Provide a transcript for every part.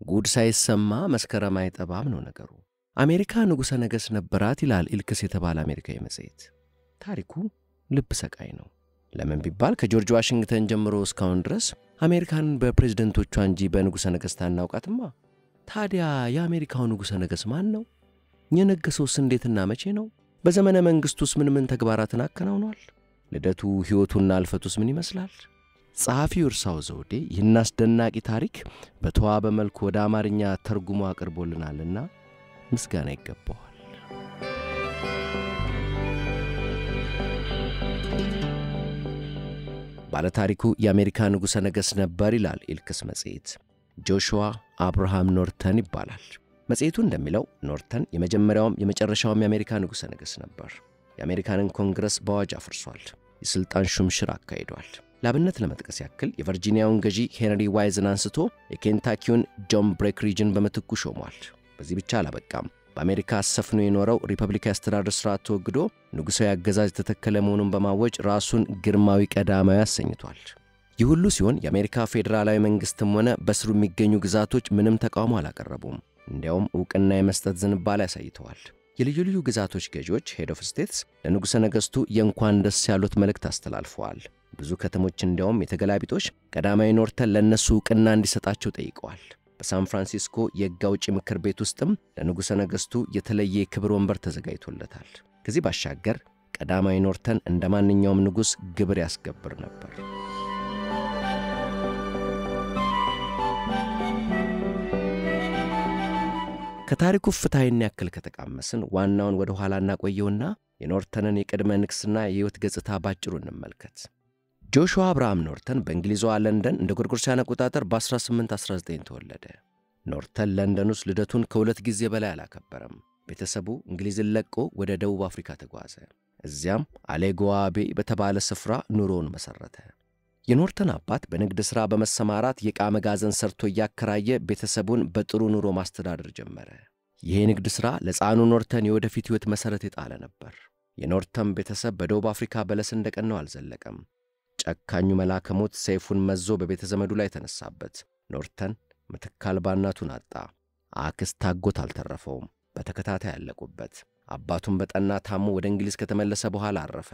ጉድ ሳይሰማ መስከረም አይጠባም ነው ነገሩ። አሜሪካ ንጉሠ ነገሥት ነበራት ይላል ኢልክስ የተባለ አሜሪካዊ መጽሔት። ታሪኩ ልብ ሰቃይ ነው። ለምን ቢባል ከጆርጅ ዋሽንግተን ጀምሮ እስካሁን ድረስ አሜሪካንን በፕሬዝደንቶቿ እንጂ በንጉሠ ነገሥት አናውቃትማ። ታዲያ የአሜሪካው ንጉሠ ነገሥት ማን ነው? የነገሰውስ እንዴትና መቼ ነው? በዘመነ መንግሥቱስ ምን ምን ተግባራትን አከናውኗል? ልደቱ ሕይወቱና እልፈቱስ ምን ይመስላል? ጸሐፊው እርሳው ዘውዴ ይህን አስደናቂ ታሪክ በተዋበ መልኩ ወደ አማርኛ ተርጉሞ አቅርቦልናልና ምስጋና ይገባዋል። ባለታሪኩ የአሜሪካ ንጉሠ ነገሥት ነበር ይላል ኢልክስ መጽሔት። ጆሹዋ አብርሃም ኖርተን ይባላል። መጽሔቱ እንደሚለው ኖርተን የመጀመሪያውም የመጨረሻውም የአሜሪካ ንጉሠ ነገሥት ነበር። የአሜሪካንን ኮንግረስ በአዋጅ አፍርሷል። የሥልጣን ሹምሽር አካሂዷል። ለአብነት ለመጥቀስ ያክል የቨርጂኒያውን ገዢ ሄንሪ ዋይዝን አንስቶ የኬንታኪውን ጆን ብሬክሪጅን በምትኩ ሾሟል። በዚህ ብቻ አላበቃም። በአሜሪካ አሰፍኖ የኖረው ሪፐብሊካዊ አስተዳደር ሥርዓት ተወግዶ ንጉሣዊ አገዛዝ የተተከለ መሆኑን በማወጅ ራሱን ግርማዊ ቀዳማዊ አሰኝቷል። ይህ ሁሉ ሲሆን የአሜሪካ ፌዴራላዊ መንግሥትም ሆነ በስሩ የሚገኙ ግዛቶች ምንም ተቃውሞ አላቀረቡም። እንዲያውም ዕውቅና የመስጠት ዝንባሌ አሳይተዋል። የልዩ ልዩ ግዛቶች ገዢዎች head of states ለንጉሠ ነገሥቱ የእንኳን ደስ ያሉት መልእክት አስተላልፈዋል። ብዙ ከተሞች እንዲያውም የተገላቢጦሽ ቀዳማዊ ኖርተን ለእነሱ ዕውቅና እንዲሰጣቸው ጠይቀዋል። በሳን ፍራንሲስኮ የሕግ አውጪ ምክር ቤት ውስጥም ለንጉሠ ነገሥቱ የተለየ የክብር ወንበር ተዘጋጅቶለታል። ከዚህ ባሻገር ቀዳማዊ ኖርተን እንደ ማንኛውም ንጉሥ ግብር ያስገብር ነበር። ከታሪኩ ፍትሐዊን ያክል ከተቃመስን ዋናውን ወደ ኋላ እናቆየውና የኖርተንን የቅድመ ንግሥና የሕይወት ገጽታ ባጭሩ እንመልከት። ጆሹዋ አብርሃም ኖርተን በእንግሊዟ ለንደን እንደ ጎርጎሮሳውያን አቆጣጠር በ1819 ተወለደ። ኖርተን ለንደን ውስጥ ልደቱን ከሁለት ጊዜ በላይ አላከበረም። ቤተሰቡ እንግሊዝን ለቆ ወደ ደቡብ አፍሪካ ተጓዘ። እዚያም አሌጎዋ ቤ በተባለ ስፍራ ኑሮውን መሠረተ። የኖርተን አባት በንግድ ሥራ በመሰማራት የዕቃ መጋዘን ሰርቶ እያከራየ ቤተሰቡን በጥሩ ኑሮ ማስተዳደር ጀመረ። ይህ የንግድ ሥራ ለሕፃኑ ኖርተን የወደፊት ሕይወት መሠረት የጣለ ነበር። የኖርተን ቤተሰብ በደቡብ አፍሪካ በለስ እንደቀናው አልዘለቀም። ጨካኙ መልአከ ሞት ሰይፉን መዞ በቤተ ዘመዱ ላይ ተነሳበት። ኖርተን ምትክ አልባ እናቱን አጣ። አክስት አጎት አልተረፈውም፣ በተከታታይ ያለቁበት። አባቱም በጠና ታሞ ወደ እንግሊዝ ከተመለሰ በኋላ አረፈ።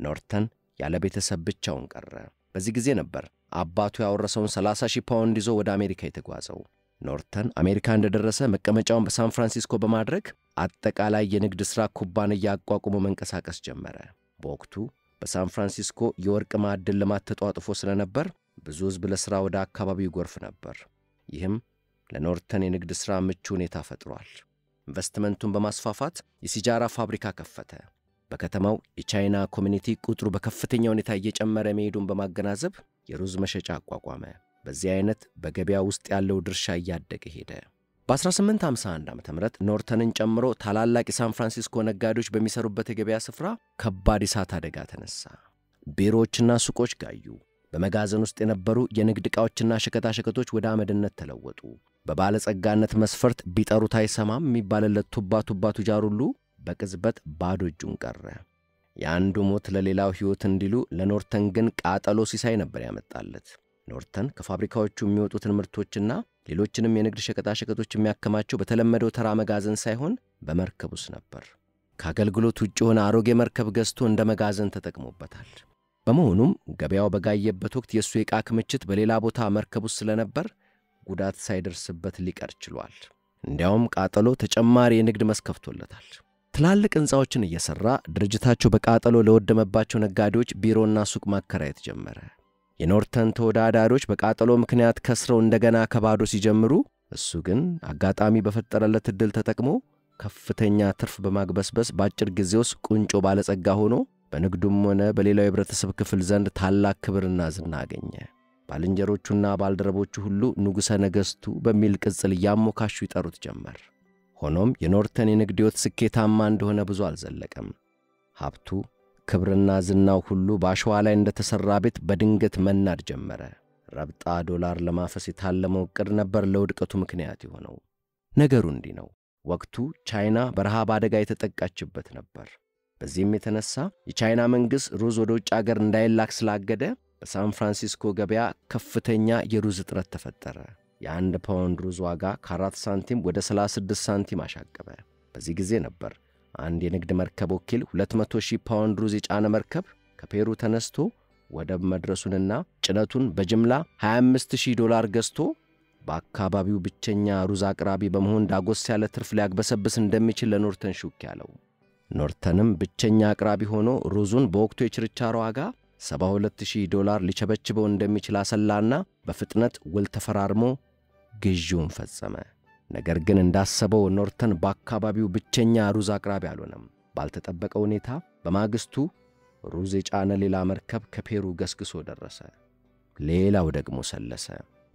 ኖርተን ያለ ቤተሰብ ብቻውን ቀረ። በዚህ ጊዜ ነበር አባቱ ያወረሰውን 30 ሺህ ፓውንድ ይዞ ወደ አሜሪካ የተጓዘው። ኖርተን አሜሪካ እንደደረሰ መቀመጫውን በሳን ፍራንሲስኮ በማድረግ አጠቃላይ የንግድ ሥራ ኩባንያ አቋቁሞ መንቀሳቀስ ጀመረ። በወቅቱ በሳን ፍራንሲስኮ የወርቅ ማዕድን ልማት ተጧጥፎ ስለነበር ብዙ ሕዝብ ለሥራ ወደ አካባቢው ይጎርፍ ነበር። ይህም ለኖርተን የንግድ ሥራ ምቹ ሁኔታ ፈጥሯል። ኢንቨስትመንቱን በማስፋፋት የሲጃራ ፋብሪካ ከፈተ። በከተማው የቻይና community ቁጥሩ በከፍተኛ ሁኔታ እየጨመረ መሄዱን በማገናዘብ የሩዝ መሸጫ አቋቋመ። በዚህ አይነት በገበያ ውስጥ ያለው ድርሻ እያደገ ሄደ። በ1851 ዓ ም ኖርተንን ጨምሮ ታላላቅ የሳን ፍራንሲስኮ ነጋዴዎች በሚሰሩበት የገበያ ስፍራ ከባድ የእሳት አደጋ ተነሳ። ቢሮዎችና ሱቆች ጋዩ። በመጋዘን ውስጥ የነበሩ የንግድ ዕቃዎችና ሸቀጣሸቀጦች ወደ አመድነት ተለወጡ። በባለጸጋነት መስፈርት ቢጠሩት አይሰማም የሚባልለት ቱባ ቱባ ቱጃር ሁሉ በቅጽበት ባዶ እጁን ቀረ። የአንዱ ሞት ለሌላው ሕይወት እንዲሉ ለኖርተን ግን ቃጠሎ ሲሳይ ነበር ያመጣለት። ኖርተን ከፋብሪካዎቹ የሚወጡትን ምርቶችና ሌሎችንም የንግድ ሸቀጣሸቀጦች የሚያከማቸው በተለመደው ተራ መጋዘን ሳይሆን በመርከብ ውስጥ ነበር። ከአገልግሎት ውጭ የሆነ አሮጌ መርከብ ገዝቶ እንደ መጋዘን ተጠቅሞበታል። በመሆኑም ገበያው በጋየበት ወቅት የእሱ የዕቃ ክምችት በሌላ ቦታ መርከብ ውስጥ ስለነበር ጉዳት ሳይደርስበት ሊቀር ችሏል። እንዲያውም ቃጠሎ ተጨማሪ የንግድ መስክ ከፍቶለታል። ትላልቅ ሕንፃዎችን እየሠራ ድርጅታቸው በቃጠሎ ለወደመባቸው ነጋዴዎች ቢሮና ሱቅ ማከራየት ጀመረ። የኖርተን ተወዳዳሪዎች በቃጠሎ ምክንያት ከስረው እንደገና ከባዶ ሲጀምሩ፣ እሱ ግን አጋጣሚ በፈጠረለት ዕድል ተጠቅሞ ከፍተኛ ትርፍ በማግበስበስ በአጭር ጊዜ ውስጥ ቁንጮ ባለጸጋ ሆኖ በንግዱም ሆነ በሌላው የህብረተሰብ ክፍል ዘንድ ታላቅ ክብርና ዝና አገኘ። ባልንጀሮቹና ባልደረቦቹ ሁሉ ንጉሠ ነገሥቱ በሚል ቅጽል እያሞካሹ ይጠሩት ጀመር። ሆኖም የኖርተን የንግድ ሕይወት ስኬታማ እንደሆነ ብዙ አልዘለቀም። ሀብቱ ክብርና ዝናው ሁሉ በአሸዋ ላይ እንደተሠራ ቤት በድንገት መናድ ጀመረ። ረብጣ ዶላር ለማፈስ የታለመው ዕቅድ ነበር ለውድቀቱ ምክንያት የሆነው። ነገሩ እንዲህ ነው። ወቅቱ ቻይና በረሃብ አደጋ የተጠቃችበት ነበር። በዚህም የተነሳ የቻይና መንግሥት ሩዝ ወደ ውጭ አገር እንዳይላክ ስላገደ በሳን ፍራንሲስኮ ገበያ ከፍተኛ የሩዝ እጥረት ተፈጠረ። የአንድ ፓውንድ ሩዝ ዋጋ ከ4 ሳንቲም ወደ 36 ሳንቲም አሻቀበ። በዚህ ጊዜ ነበር አንድ የንግድ መርከብ ወኪል 200 ሺህ ፓውንድ ሩዝ የጫነ መርከብ ከፔሩ ተነስቶ ወደብ መድረሱንና ጭነቱን በጅምላ 25 ሺህ ዶላር ገዝቶ በአካባቢው ብቸኛ ሩዝ አቅራቢ በመሆን ዳጎስ ያለ ትርፍ ሊያግበሰብስ እንደሚችል ለኖርተን ሹክ ያለው። ኖርተንም ብቸኛ አቅራቢ ሆኖ ሩዙን በወቅቱ የችርቻሮ ዋጋ 72000 ዶላር ሊቸበችበው እንደሚችል አሰላና በፍጥነት ውል ተፈራርሞ ግዢውን ፈጸመ። ነገር ግን እንዳሰበው ኖርተን በአካባቢው ብቸኛ ሩዝ አቅራቢ አልሆነም። ባልተጠበቀ ሁኔታ በማግስቱ ሩዝ የጫነ ሌላ መርከብ ከፔሩ ገስግሶ ደረሰ። ሌላው ደግሞ ሰለሰ።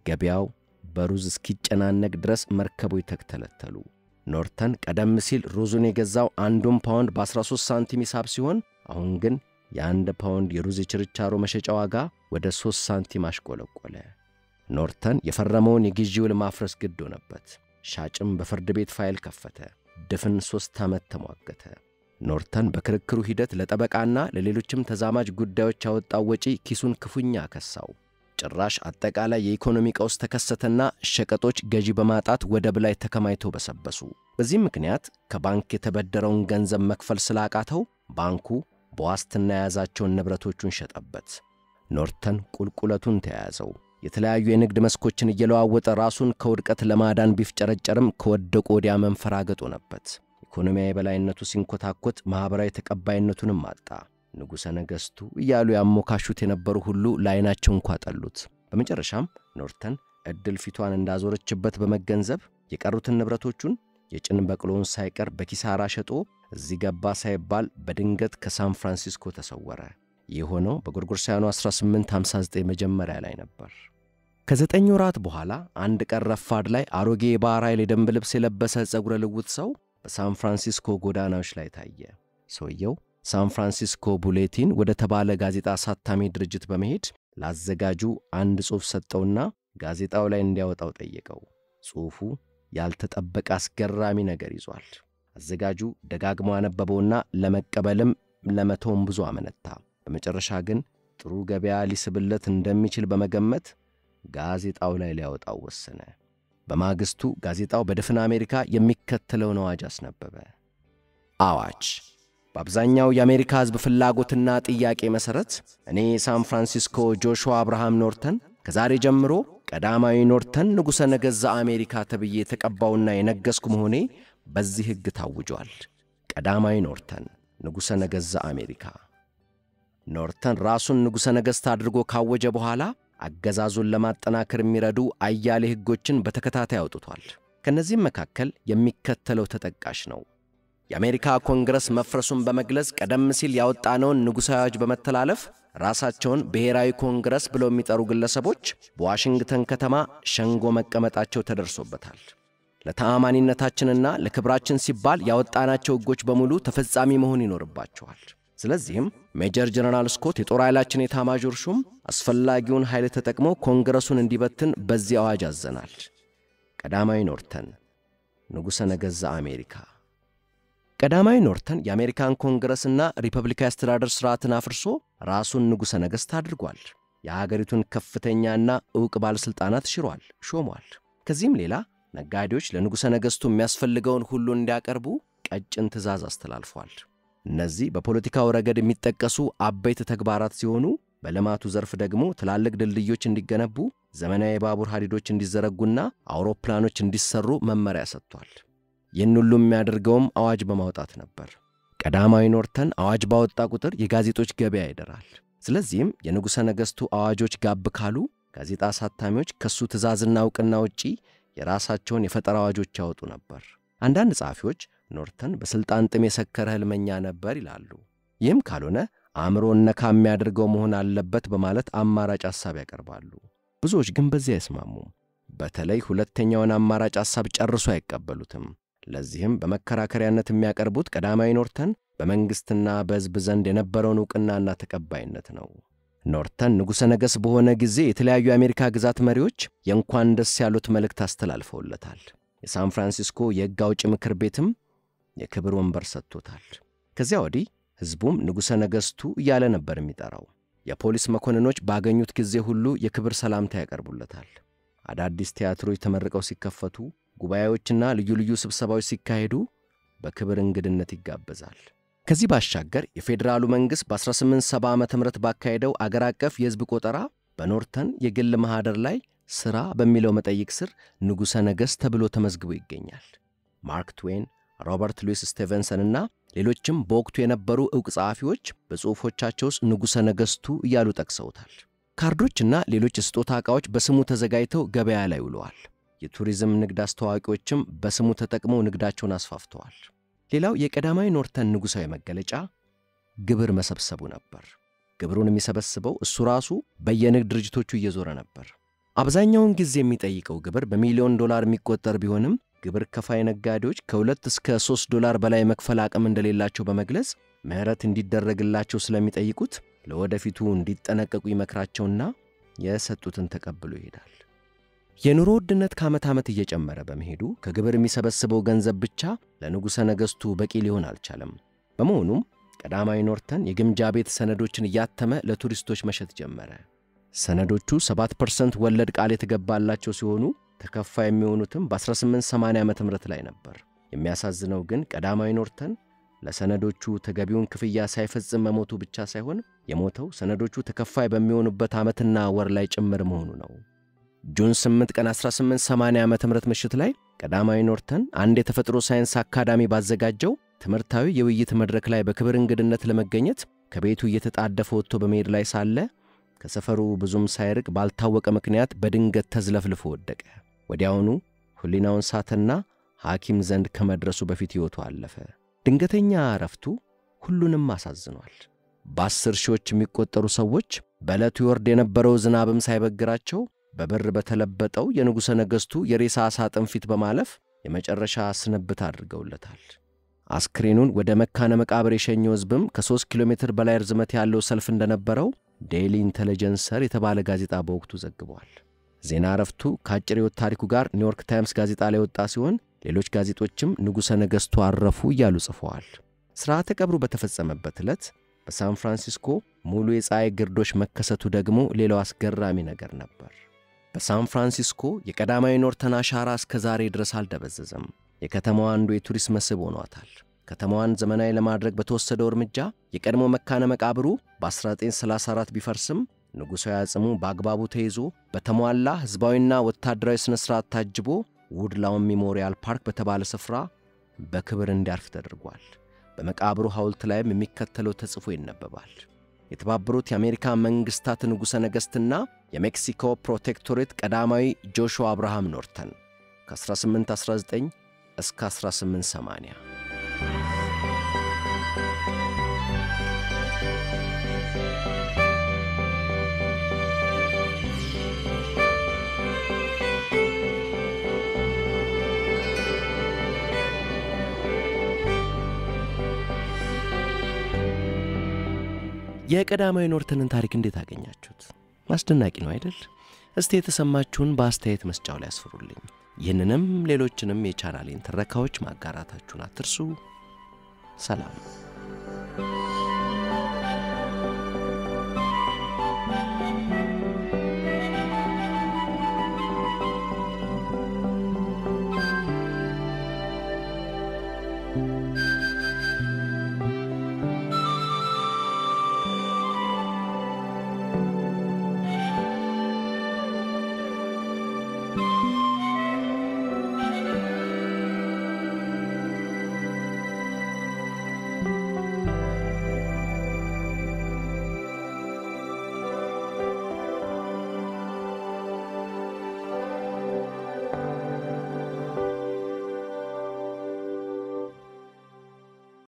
ገበያው በሩዝ እስኪጨናነቅ ድረስ መርከቦች ተክተለተሉ። ኖርተን ቀደም ሲል ሩዙን የገዛው አንዱን ፓውንድ በ13 ሳንቲም ሂሳብ ሲሆን አሁን ግን የአንድ ፓውንድ የሩዝ የችርቻሮ መሸጫ ዋጋ ወደ 3 ሳንቲም አሽቆለቆለ። ኖርተን የፈረመውን የግዢ ውል ማፍረስ ግድ ሆነበት። ሻጭም በፍርድ ቤት ፋይል ከፈተ። ድፍን ሦስት ዓመት ተሟገተ። ኖርተን በክርክሩ ሂደት ለጠበቃና ለሌሎችም ተዛማጅ ጉዳዮች ያወጣው ወጪ ኪሱን ክፉኛ ከሳው። ጭራሽ አጠቃላይ የኢኮኖሚ ቀውስ ተከሰተና ሸቀጦች ገዢ በማጣት ወደብ ላይ ተከማችተው በሰበሱ። በዚህም ምክንያት ከባንክ የተበደረውን ገንዘብ መክፈል ስላቃተው ባንኩ በዋስትና የያዛቸውን ንብረቶቹን ሸጠበት። ኖርተን ቁልቁለቱን ተያያዘው። የተለያዩ የንግድ መስኮችን እየለዋወጠ ራሱን ከውድቀት ለማዳን ቢፍጨረጨርም ከወደቁ ወዲያ መንፈራገጥ ሆነበት። ኢኮኖሚያዊ የበላይነቱ ሲንኮታኮት ማኅበራዊ ተቀባይነቱንም አጣ። ንጉሠ ነገሥቱ እያሉ ያሞካሹት የነበሩ ሁሉ ለዐይናቸው እንኳ ጠሉት። በመጨረሻም ኖርተን ዕድል ፊቷን እንዳዞረችበት በመገንዘብ የቀሩትን ንብረቶቹን የጭን በቅሎውን ሳይቀር በኪሳራ ሸጦ እዚህ ገባ ሳይባል በድንገት ከሳን ፍራንሲስኮ ተሰወረ። ይህ ሆነው በጎርጎርሳውያኑ 1859 መጀመሪያ ላይ ነበር። ከዘጠኝ ወራት በኋላ አንድ ቀን ረፋድ ላይ አሮጌ የባሕር ኃይል የደንብ ልብስ የለበሰ ጸጉረ ልውጥ ሰው በሳን ፍራንሲስኮ ጎዳናዎች ላይ ታየ። ሰውየው ሳን ፍራንሲስኮ ቡሌቲን ወደ ተባለ ጋዜጣ አሳታሚ ድርጅት በመሄድ ላዘጋጁ አንድ ጽሑፍ ሰጠውና ጋዜጣው ላይ እንዲያወጣው ጠየቀው። ጽሑፉ ያልተጠበቀ አስገራሚ ነገር ይዟል። አዘጋጁ ደጋግሞ አነበበውና ለመቀበልም ለመተውም ብዙ አመነታ። በመጨረሻ ግን ጥሩ ገበያ ሊስብለት እንደሚችል በመገመት ጋዜጣው ላይ ሊያወጣው ወሰነ። በማግስቱ ጋዜጣው በድፍን አሜሪካ የሚከተለውን አዋጅ አስነበበ። አዋጅ በአብዛኛው የአሜሪካ ሕዝብ ፍላጎትና ጥያቄ መሠረት እኔ ሳን ፍራንሲስኮ ጆሹዋ አብርሃም ኖርተን ከዛሬ ጀምሮ ቀዳማዊ ኖርተን ንጉሠ ነገሥት ዘአሜሪካ ተብዬ የተቀባውና የነገሥኩ መሆኔ በዚህ ሕግ ታውጇል። ቀዳማዊ ኖርተን ንጉሠ ነገሥት ዘአሜሪካ። ኖርተን ራሱን ንጉሠ ነገሥት አድርጎ ካወጀ በኋላ አገዛዙን ለማጠናከር የሚረዱ አያሌ ሕጎችን በተከታታይ አውጥቷል። ከእነዚህም መካከል የሚከተለው ተጠቃሽ ነው። የአሜሪካ ኮንግረስ መፍረሱን በመግለጽ ቀደም ሲል ያወጣነውን ንጉሣዊ አዋጅ በመተላለፍ ራሳቸውን ብሔራዊ ኮንግረስ ብለው የሚጠሩ ግለሰቦች በዋሽንግተን ከተማ ሸንጎ መቀመጣቸው ተደርሶበታል። ለተአማኒነታችንና ለክብራችን ሲባል ያወጣናቸው ሕጎች በሙሉ ተፈጻሚ መሆን ይኖርባቸዋል። ስለዚህም ሜጀር ጀነራል ስኮት የጦር ኃይላችን ኤታማዦር ሹም አስፈላጊውን ኃይል ተጠቅሞ ኮንግረሱን እንዲበትን በዚህ አዋጅ አዘናል። ቀዳማዊ ኖርተን ንጉሠ ነገሥት ዘአሜሪካ። ቀዳማዊ ኖርተን የአሜሪካን ኮንግረስና ሪፐብሊካዊ አስተዳደር ሥርዓትን አፍርሶ ራሱን ንጉሠ ነገሥት አድርጓል። የሀገሪቱን ከፍተኛና ዕውቅ ባለሥልጣናት ሽሯል፣ ሾሟል። ከዚህም ሌላ ነጋዴዎች ለንጉሠ ነገሥቱ የሚያስፈልገውን ሁሉ እንዲያቀርቡ ቀጭን ትእዛዝ አስተላልፏል። እነዚህ በፖለቲካው ረገድ የሚጠቀሱ አበይት ተግባራት ሲሆኑ በልማቱ ዘርፍ ደግሞ ትላልቅ ድልድዮች እንዲገነቡ፣ ዘመናዊ የባቡር ሐዲዶች እንዲዘረጉና አውሮፕላኖች እንዲሰሩ መመሪያ ሰጥቷል። ይህን ሁሉ የሚያደርገውም አዋጅ በማውጣት ነበር። ቀዳማዊ ኖርተን አዋጅ ባወጣ ቁጥር የጋዜጦች ገበያ ይደራል። ስለዚህም የንጉሠ ነገሥቱ አዋጆች ጋብ ካሉ ጋዜጣ አሳታሚዎች ከሱ ትእዛዝና ዕውቅና ውጪ የራሳቸውን የፈጠራ አዋጆች ያወጡ ነበር። አንዳንድ ጸሐፊዎች ኖርተን በሥልጣን ጥም የሰከረ ሕልመኛ ነበር ይላሉ። ይህም ካልሆነ አእምሮን ነካ የሚያደርገው መሆን አለበት በማለት አማራጭ ሐሳብ ያቀርባሉ። ብዙዎች ግን በዚህ አይስማሙም። በተለይ ሁለተኛውን አማራጭ ሐሳብ ጨርሶ አይቀበሉትም። ለዚህም በመከራከሪያነት የሚያቀርቡት ቀዳማዊ ኖርተን በመንግሥትና በሕዝብ ዘንድ የነበረውን ዕውቅናና ተቀባይነት ነው። ኖርተን ንጉሠ ነገሥት በሆነ ጊዜ የተለያዩ የአሜሪካ ግዛት መሪዎች የእንኳን ደስ ያሉት መልእክት አስተላልፈውለታል። የሳን ፍራንሲስኮ የሕግ አውጪ ምክር ቤትም የክብር ወንበር ሰጥቶታል። ከዚያ ወዲህ ሕዝቡም ንጉሠ ነገሥቱ እያለ ነበር የሚጠራው። የፖሊስ መኮንኖች ባገኙት ጊዜ ሁሉ የክብር ሰላምታ ያቀርቡለታል። አዳዲስ ቲያትሮች ተመርቀው ሲከፈቱ፣ ጉባኤዎችና ልዩ ልዩ ስብሰባዎች ሲካሄዱ በክብር እንግድነት ይጋበዛል። ከዚህ ባሻገር የፌዴራሉ መንግሥት በ1870 ዓ ም ባካሄደው አገር አቀፍ የሕዝብ ቆጠራ በኖርተን የግል ማኅደር ላይ ሥራ በሚለው መጠይቅ ስር ንጉሠ ነገሥት ተብሎ ተመዝግቦ ይገኛል። ማርክ ትዌን፣ ሮበርት ሉዊስ ስቴቨንሰን እና ሌሎችም በወቅቱ የነበሩ ዕውቅ ጸሐፊዎች በጽሑፎቻቸው ውስጥ ንጉሠ ነገሥቱ እያሉ ጠቅሰውታል። ካርዶችና ሌሎች የስጦታ ዕቃዎች በስሙ ተዘጋጅተው ገበያ ላይ ውለዋል። የቱሪዝም ንግድ አስተዋዋቂዎችም በስሙ ተጠቅመው ንግዳቸውን አስፋፍተዋል። ሌላው የቀዳማዊ ኖርተን ንጉሣዊ መገለጫ ግብር መሰብሰቡ ነበር። ግብሩን የሚሰበስበው እሱ ራሱ በየንግድ ድርጅቶቹ እየዞረ ነበር። አብዛኛውን ጊዜ የሚጠይቀው ግብር በሚሊዮን ዶላር የሚቆጠር ቢሆንም ግብር ከፋይ ነጋዴዎች ከሁለት እስከ ሦስት ዶላር በላይ መክፈል አቅም እንደሌላቸው በመግለጽ ምሕረት እንዲደረግላቸው ስለሚጠይቁት ለወደፊቱ እንዲጠነቀቁ ይመክራቸውና የሰጡትን ተቀብሎ ይሄዳል። የኑሮ ውድነት ከዓመት ዓመት እየጨመረ በመሄዱ ከግብር የሚሰበስበው ገንዘብ ብቻ ለንጉሠ ነገሥቱ በቂ ሊሆን አልቻለም። በመሆኑም ቀዳማዊ ኖርተን የግምጃ ቤት ሰነዶችን እያተመ ለቱሪስቶች መሸጥ ጀመረ። ሰነዶቹ 7% ወለድ ቃል የተገባላቸው ሲሆኑ ተከፋይ የሚሆኑትም በ1880 ዓ ም ላይ ነበር። የሚያሳዝነው ግን ቀዳማዊ ኖርተን ለሰነዶቹ ተገቢውን ክፍያ ሳይፈጽም መሞቱ ብቻ ሳይሆን የሞተው ሰነዶቹ ተከፋይ በሚሆኑበት ዓመትና ወር ላይ ጭምር መሆኑ ነው። June 8 ቀን 1880 ዓ ም ምሽት ላይ ቀዳማዊ ኖርተን አንድ የተፈጥሮ ሳይንስ አካዳሚ ባዘጋጀው ትምህርታዊ የውይይት መድረክ ላይ በክብር እንግድነት ለመገኘት ከቤቱ እየተጣደፈ ወጥቶ በመሄድ ላይ ሳለ ከሰፈሩ ብዙም ሳይርቅ ባልታወቀ ምክንያት በድንገት ተዝለፍልፎ ወደቀ። ወዲያውኑ ሕሊናውን ሳተና ሐኪም ዘንድ ከመድረሱ በፊት ሕይወቱ አለፈ። ድንገተኛ እረፍቱ ሁሉንም አሳዝኗል። በአስር ሺዎች የሚቆጠሩ ሰዎች በዕለቱ ይወርድ የነበረው ዝናብም ሳይበግራቸው በብር በተለበጠው የንጉሠ ነገሥቱ የሬሳ ሳጥን ፊት በማለፍ የመጨረሻ ስንብት አድርገውለታል። አስክሬኑን ወደ መካነ መቃብር የሸኘው ሕዝብም ከሦስት ኪሎ ሜትር በላይ ርዝመት ያለው ሰልፍ እንደነበረው ዴይሊ ኢንቴሊጀንሰር የተባለ ጋዜጣ በወቅቱ ዘግቧል። ዜና እረፍቱ ከአጭር ሕይወት ታሪኩ ጋር ኒውዮርክ ታይምስ ጋዜጣ ላይ የወጣ ሲሆን ሌሎች ጋዜጦችም ንጉሠ ነገሥቱ አረፉ እያሉ ጽፈዋል። ሥርዓተ ቀብሩ በተፈጸመበት ዕለት በሳን ፍራንሲስኮ ሙሉ የፀሐይ ግርዶሽ መከሰቱ ደግሞ ሌላው አስገራሚ ነገር ነበር። በሳን ፍራንሲስኮ የቀዳማዊ ኖርተን አሻራ እስከ ዛሬ ድረስ አልደበዘዘም። የከተማዋ አንዱ የቱሪስት መስህብ ሆኗታል። ከተማዋን ዘመናዊ ለማድረግ በተወሰደው እርምጃ የቀድሞ መካነ መቃብሩ በ1934 ቢፈርስም ንጉሣዊ አጽሙ በአግባቡ ተይዞ በተሟላ ሕዝባዊና ወታደራዊ ሥነ ሥርዓት ታጅቦ ውድላውን ሜሞሪያል ፓርክ በተባለ ስፍራ በክብር እንዲያርፍ ተደርጓል። በመቃብሩ ሐውልት ላይም የሚከተለው ተጽፎ ይነበባል። የተባበሩት የአሜሪካ መንግሥታት ንጉሠ ነገሥትና የሜክሲኮ ፕሮቴክቶሬት ቀዳማዊ ጆሹዋ አብርሃም ኖርተን ከ1819 እስከ 1880 የቀዳማዊ ኖርተንን ታሪክ እንዴት አገኛችሁት? አስደናቂ ነው አይደል? እስቲ የተሰማችሁን በአስተያየት መስጫው ላይ ያስፍሩልኝ። ይህንንም ሌሎችንም የቻናሌን ትረካዎች ማጋራታችሁን አትርሱ። ሰላም